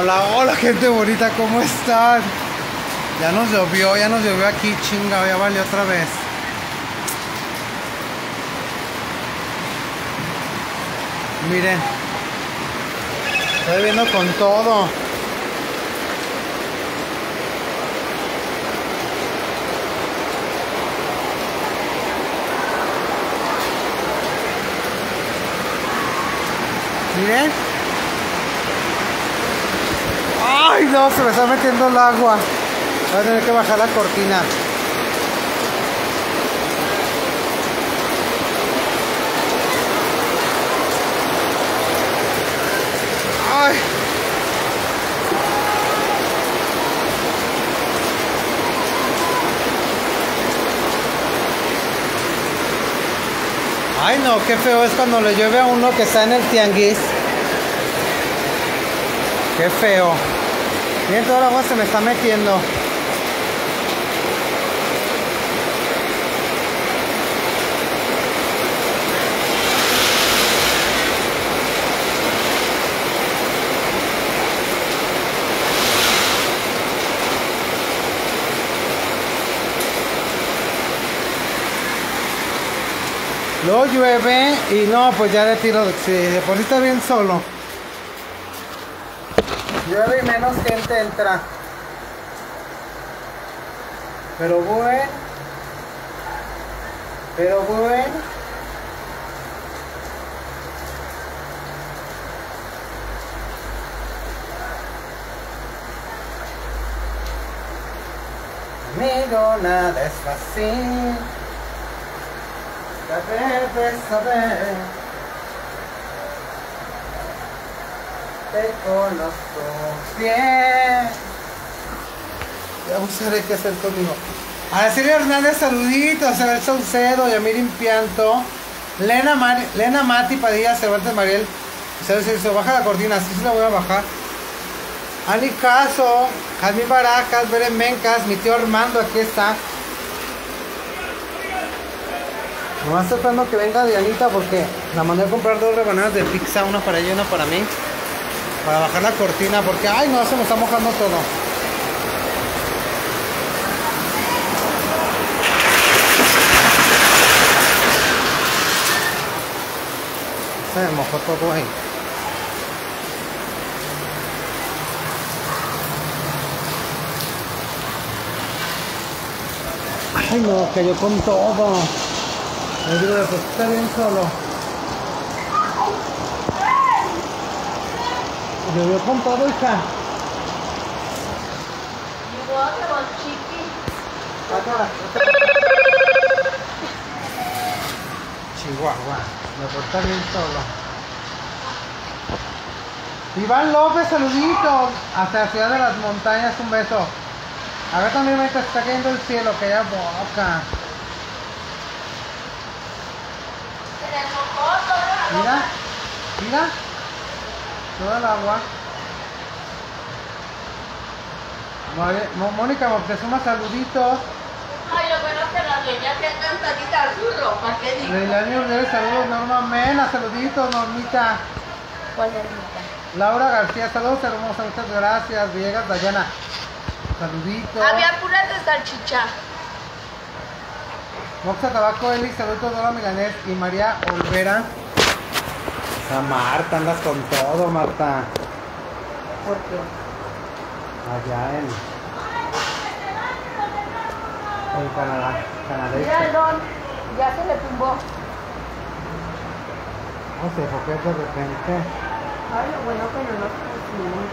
Hola, hola gente bonita, ¿cómo están? Ya nos llovió, ya nos llovió aquí, chinga, ya valió otra vez. Miren, estoy viendo con todo. Miren. Ay, no, se me está metiendo el agua. Voy a tener que bajar la cortina. Ay. Ay no, qué feo es cuando le llueve a uno que está en el tianguis. Qué feo. Miren, toda el agua se me está metiendo. Luego llueve y no, pues ya le tiro, si de por sí está bien solo. Llueve y menos gente entra. Pero bueno. Pero bueno. Amigo, nada es fácil. Debes saber. Te conozco bien. Vamos a ver qué hacer conmigo. A Hernández, saluditos. A El Saucedo, Yamir Impianto. Lena, Mar Lena Mati Padilla, Cervantes Mariel. Se, se baja la cortina, así se la voy a bajar. Ani Caso, Jazmín Baracas, Beren Mencas, mi tío Armando, aquí está. Nomás esperando que venga Dianita porque la mandé a comprar dos rebanadas de pizza, una para ella y una para mí. Para bajar la cortina porque, ay no, se me está mojando todo. Se me mojó todo ahí. Ay no, cayó con todo. Le digo, pues está bien solo. Llovió con todo, hija. Chihuahua, me está bien solo. Iván López, saluditos. Hasta la ciudad de las montañas, un beso. A ver también me está cayendo el cielo, que ya boca. Mira, mira, toda el agua. Mónica Moctezuma, saluditos. Ay, lo bueno es que las niñas se cantaditas su ropa, ¿qué digo? Leilani Uriel, saludos. Norma Mena, saluditos. Normita. ¿Cuál es Laura García, saludos hermosa, muchas gracias. Villegas Dayana, saluditos. Había puras de salchicha. Moxa Tabaco, Eli, saludos. Dora Milanés y María Olvera. A Marta, andas con todo, Marta. ¿Por qué? Allá en. En Canadá. Canadá. Mira el don, ya se le tumbó. No sé, porque de repente. Ay, lo bueno que no pusimos.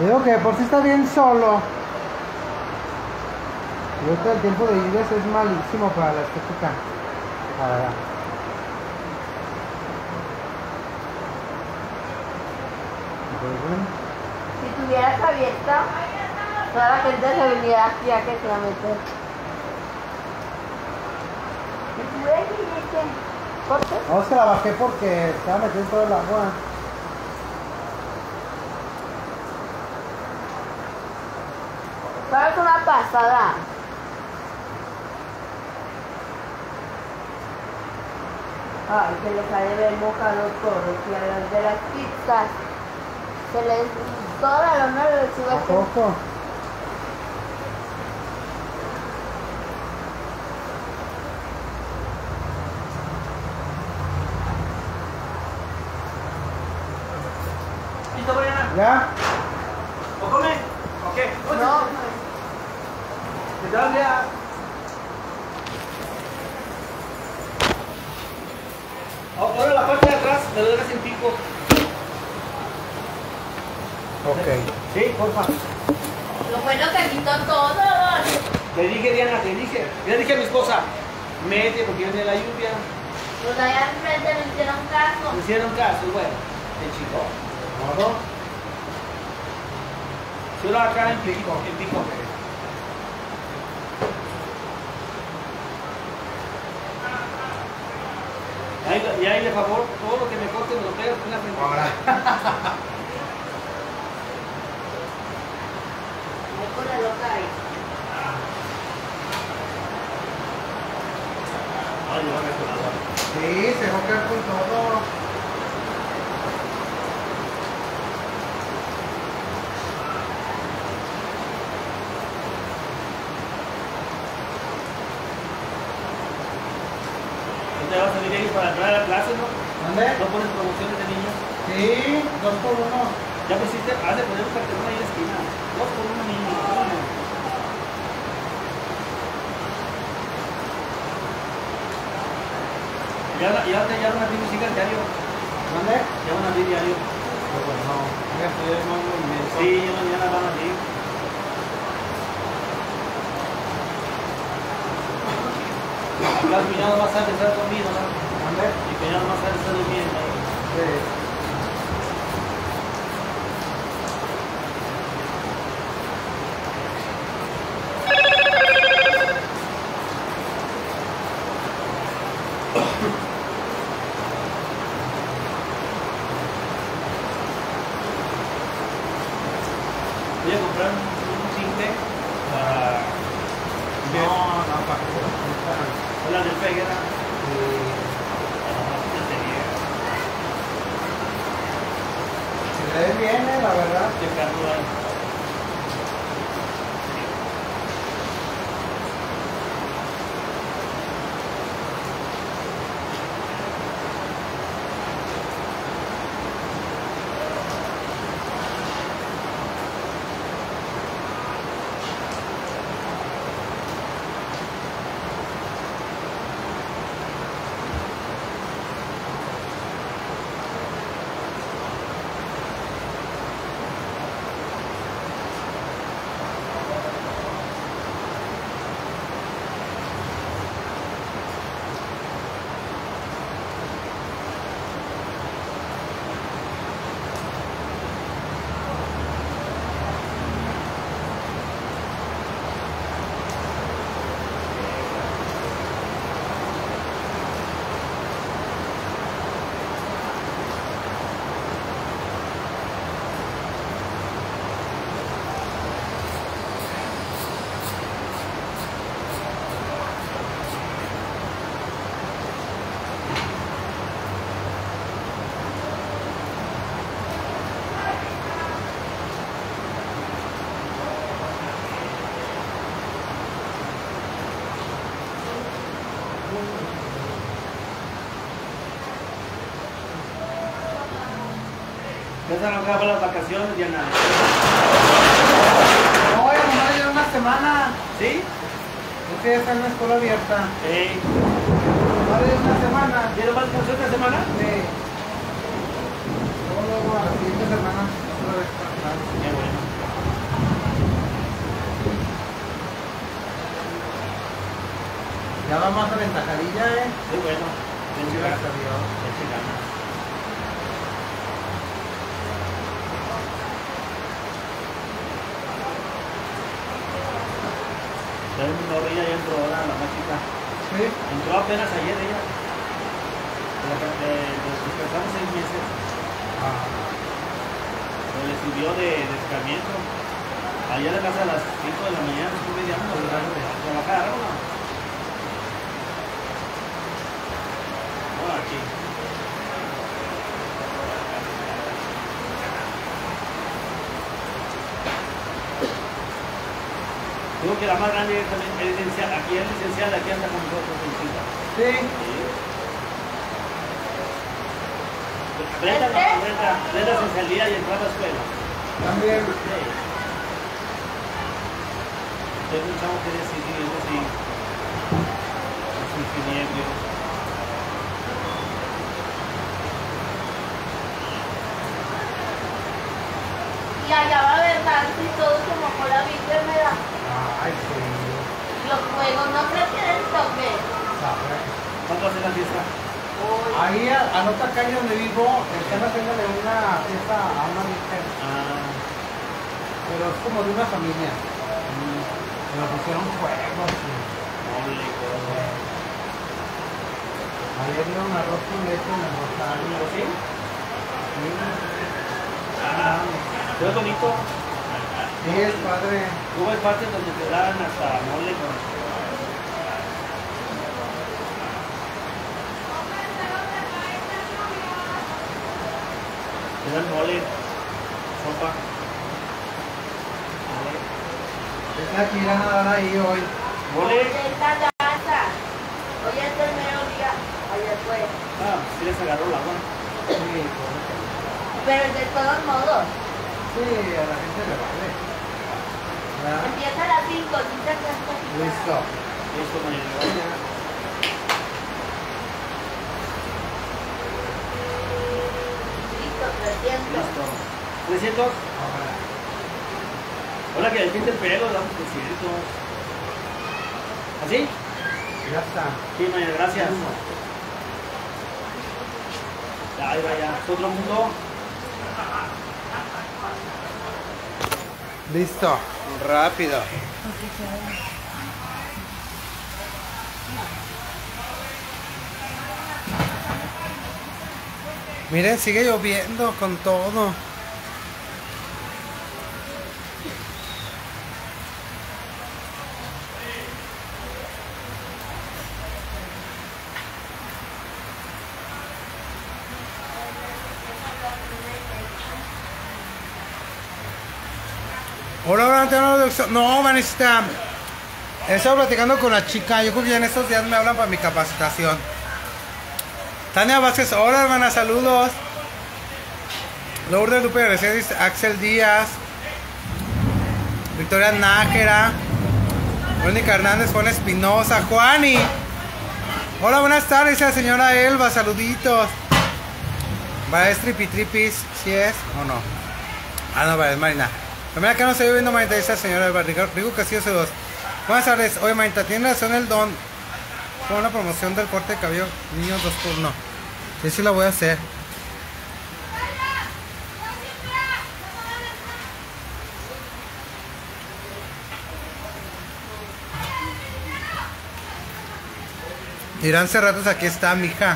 Digo que por sí está bien solo. Y ahorita el tiempo de lluvias es malísimo para la estética. Para Si tuvieras abierta, toda la gente se venía aquí a que se va a meter. Si y dices, corte, No, se la bajé porque estaba metiendo todo el agua. ¿sabes una pasada? Ay, se les ha de ver mojado todo, y a los de las pizzas. Se les... Toda la lona les sube ¿A a poco? ¿Ya? ¿O come? ¿O qué? No, ¿Qué tal, ya? Ahora la parte de atrás, me lo dejas en pico. Ok. Sí, porfa. lo bueno que quitó todo. Le dije, Diana, te dije. Ya dije a mi esposa, mete porque viene la lluvia. Pues allá enfrente me hicieron caso. Me hicieron caso, bueno, el chico. ¿Modo? Solo acá en pico. En pico. Y ahí, de favor, todo lo que me corte me lo pegas en la frente. Ahora. Me pone loca ahí. Ay, no, me acuerdo. Sí, se va a quedar con todo. ¿No te vas a salir ahí para entrar a la clase, no? ¿Dónde? ¿No pones promociones de niños? Sí, dos por uno. Ya pusiste, has de poner un cartelón ahí en la esquina. Dos por uno niño. uno. Ya, ya, ya van a abrir diario. ¿Dónde? Ya van a abrir diario. Pues no. Pues movimiento. Sí, ya mañana van a abrir. El cuñado más tarde está dormido, ¿no? ¿Dónde? Mi cuñado más tarde está durmiendo. Sí. Ya se han acabado las vacaciones, Diana. No, voy a ya una semana. ¿Sí? Es que ya está en la escuela abierta. Sí. Nomás ya una semana. ¿Tienes más que esta semana? Sí. Luego, luego, a la siguiente semana. otra vez. Qué bueno. Ya va más aventajadilla, eh. Qué bueno. Gracias a. Dios. Ganas. Pero mi ya entró ahora, la más chica. Sí. Entró apenas ayer ella. De la- de- de- seis meses. Ah. Pero le sirvió de descarmiento. Ayer de casa a las 5 de la mañana, estuve media hora a trabajar, ¿no? Ahora aquí. porque la más grande es también es licenciada, aquí es licenciada, aquí anda con nosotros. Sí. Sí. Brenda, no, Brenda, Brenda se salía y entraba a la escuela. También. Sí. Tengo un chavo que decidir, eso sí. Es ingeniero. Y allá va a haber danza y todo como por la ¿verdad? Ay, sí. Los juegos no prefieren toque. ¿Cuándo hace la fiesta? Ahí a, a la otra calle donde vivo, están haciéndole una fiesta a una mujer, Ah, pero es como de una familia. Me lo pusieron juegos. Ayer dieron arroz con leche en el rosario. ¿Sí? Sí. Ah, fue bonito. Sí, es padre. Hubo partes donde te dan hasta mole con... Te dan mole, sopa. Mole. Está aquí irán a dar ahí hoy. Mole. Esta danza. Hoy es el mero día. Ayer fue. Ah, sí les agarró la agua. Sí, Pero de todos modos. sí, a la gente le vale. ¿Verdad? Empieza a las 5, dice que es Listo. Esto mañana. Listo, 300. Listo. 300. Ahora. Ahora que le pinte el pelo, damos 300. ¿Así? Ya está. Sí, mañana, gracias. Ya, ahí vaya. Otro mundo. Listo. Rápido. Miren, sigue lloviendo con todo. Hola, No, Vanessa. He estado platicando con la chica. Yo creo que en estos días me hablan para mi capacitación. Tania Vázquez, hola hermana, saludos. Lourdes Lupe dice Axel Díaz. Victoria Nájera. Mónica Hernández, Juan Espinosa, Juani. Hola, buenas tardes, señora Elba, saluditos. Va, es tripitripis, si es o no. Ah, no, va, es Marina. También acá no estoy viendo Marita, la señora Elba. Rico Castillo C2. Buenas tardes. Oye, Marita, tiene razón el don. Con la promoción del corte de cabello niño 2 por 1 Sí, sí la voy a hacer. Irán Cerratos, aquí está, mija.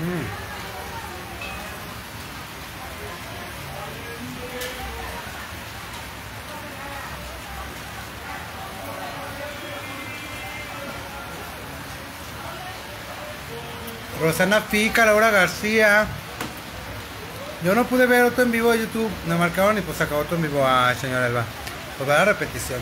Mm. Rosana Pica, Laura García. Yo no pude ver otro en vivo de YouTube. Me marcaron y pues acabó otro en vivo. Ay, señora Elba. Pues va la repetición.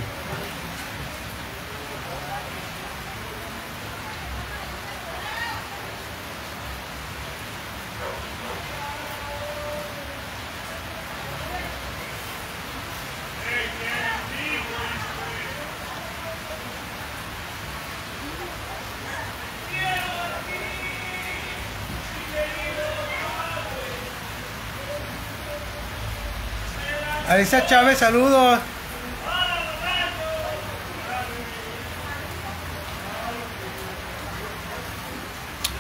Alicia Chávez, saludos.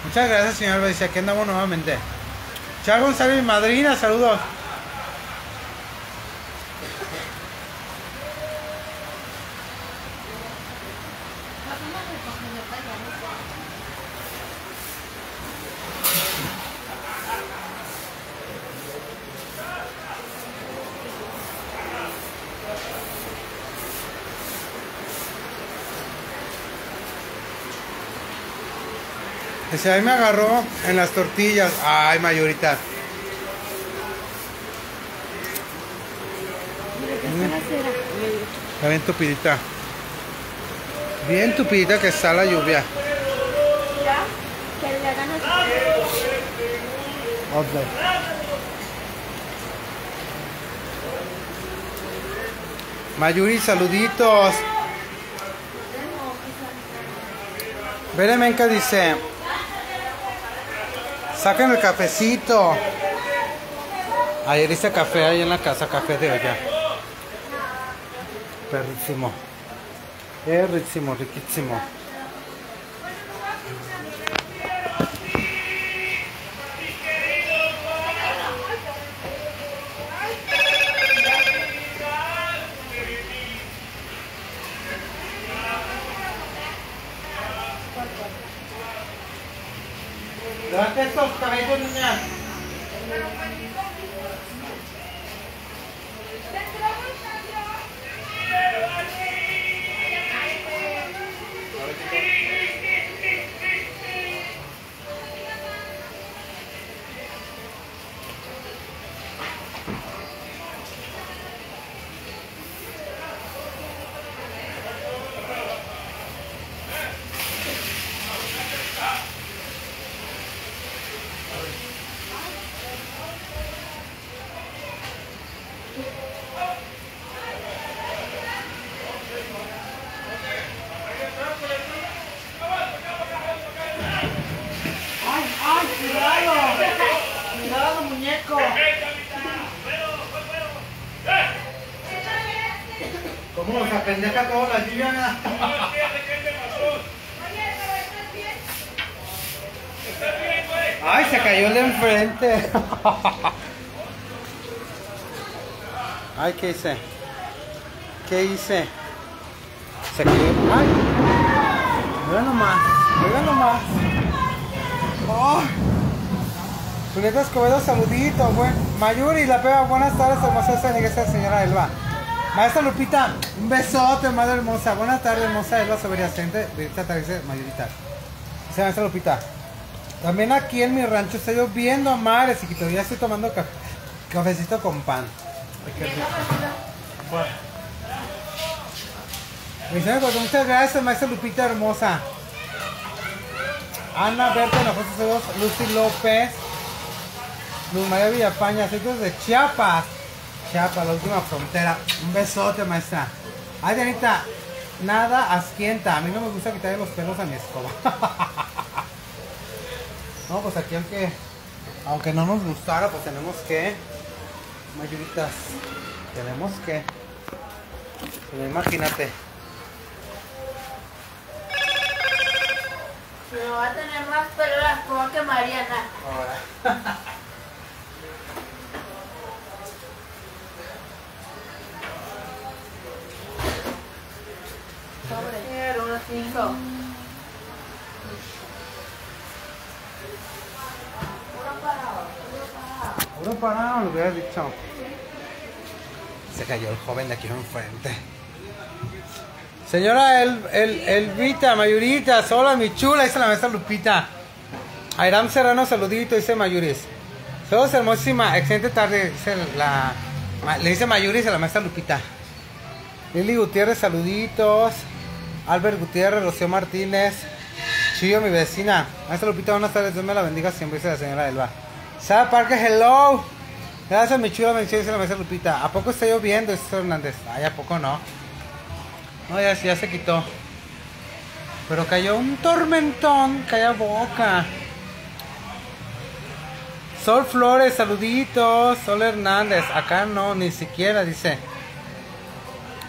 Muchas gracias, señor Alicia. Aquí andamos nuevamente. Char González, madrina, saludos. Ese ahí me agarró en las tortillas. Ay, mayorita. Está bien tupidita. Bien tupidita que está la lluvia. Mayuri, saluditos. Veremenka dice, saquen el cafecito. Ayer hice café ahí en la casa, café de olla. Perrísimo. Perrísimo, riquísimo. Levanta estos cabellos, niña. ¡Ay, ¿Cómo se apendeja toda la lluvia? ¡Ay, se cayó el de enfrente! ¡Ay, qué hice! ¿Qué hice? Se cayó. ¡Ay! Mira nomás, mira nomás. ¡Oh! Julieta Escobedo, saludito, buen. Mayuri, la peba, buenas tardes, hermosa señora Elba. Maestra Lupita, un besote, madre hermosa. Buenas tardes, hermosa Elba Soberiacente. Ahorita te dice Mayurita. Dice maestra Lupita. También aquí en mi rancho estoy lloviendo a mares, y ya estoy tomando ca- cafecito con pan. Muchas gracias, maestra Lupita hermosa. Ana Berta Hinojosa Lucy López, Luz María Villapaña, aceites de Chiapas. Chiapas, la última frontera. Un besote, maestra. Ay, Dianita, nada asquienta. A mí no me gusta quitarle los pelos a mi escoba. no, pues aquí aunque, aunque no nos gustara, pues tenemos que, mayoritas, tenemos que. Pero imagínate. No va a tener más pelo la escoba que Mariana. Ahora. Parado. Puro parado, lo hubieras dicho. Se cayó el joven de aquí enfrente. Señora El, El, Elvita, Mayurita, hola mi chula, dice la maestra Lupita. Airam Serrano, saludito, dice Mayuris. Saludos, hermosísima, excelente tarde, dice la, le dice Mayuris a la maestra Lupita. Lili Gutiérrez, saluditos. Albert Gutiérrez, Rocío Martínez. Chillo, mi vecina. Maestra Lupita, buenas tardes. Dios me la bendiga siempre, dice la señora Elba. Sara Parker, hello. Gracias, mi chula bendición, dice la maestra Lupita. ¿A poco está lloviendo, dice Hernández? Ay, ¿a poco no? No, ya, ya se quitó. Pero cayó un tormentón, calla boca. Sol Flores, saluditos. Sol Hernández, acá no, ni siquiera, dice.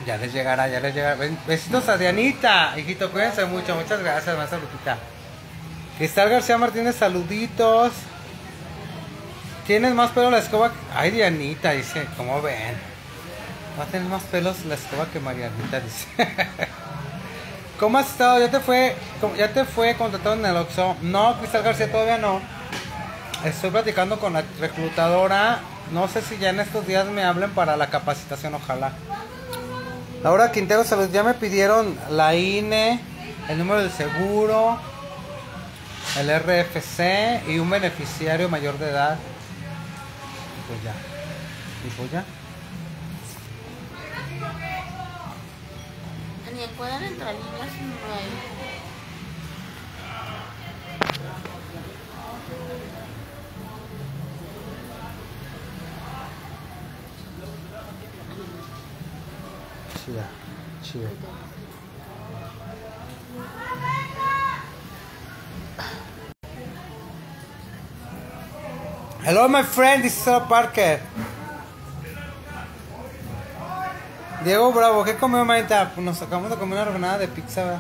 Ya les llegará, ya les llegará. Be- Besitos a Dianita, hijito, cuídense mucho. Muchas gracias, maestra Lupita. Cristal García Martínez, saluditos. ¿Tienes más pelo la escoba? Ay, Dianita, dice, ¿cómo ven? Va a tener más pelos la escoba que Marianita, dice. ¿Cómo has estado? ¿Ya te fue, ya te fue contratado en el Oxxo? No, Cristal García, todavía no. Estoy platicando con la reclutadora. No sé si ya en estos días me hablen para la capacitación, ojalá. Laura Quintero, salud. Ya me pidieron la INE, el número del seguro, el RFC y un beneficiario mayor de edad. Y pues ya. Y pues ya. Ni pueden entrar niños no hay. Hello, my friend, this is Sarah Parker. Diego Bravo, ¿qué comió, manita? Pues nos acabamos de comer una rebanada de pizza.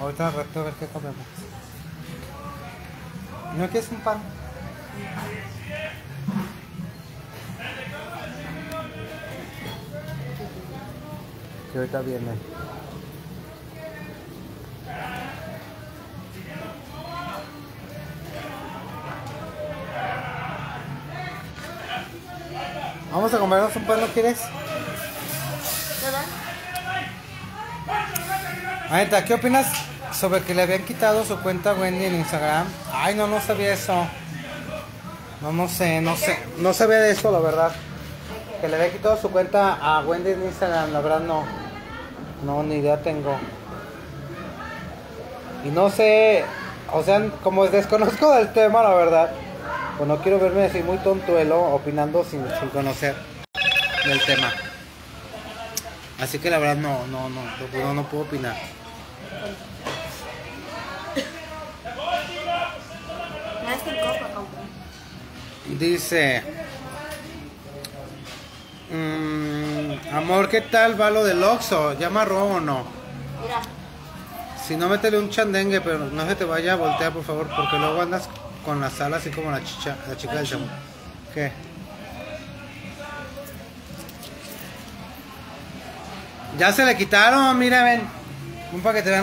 Ahorita al rato a ver qué comemos. ¿No quieres un pan? Que ahorita viene. Vamos a comernos un pan, ¿no quieres? Anita, ¿qué opinas sobre que le habían quitado su cuenta a Wendy en Instagram? Ay, no, no sabía eso. No, no sé, no sé. No sabía de eso, la verdad. Que le había quitado su cuenta a Wendy en Instagram, la verdad no. No, ni idea tengo. Y no sé, o sea, como desconozco del tema, la verdad. Pues no quiero verme así muy tontuelo opinando sin, sin conocer del tema. Así que la verdad no, no, no, no, no puedo opinar. Dice, mm, amor, ¿qué tal va lo del Oxxo? ¿Ya amarró o no? Mira, Si no, métele un chandengue, pero no se te vaya a voltear, por favor, porque luego andas con la sala así como la, chicha, la chica del chamo. ¿Qué? Ya se le quitaron, mira, ven. Un para que te vean los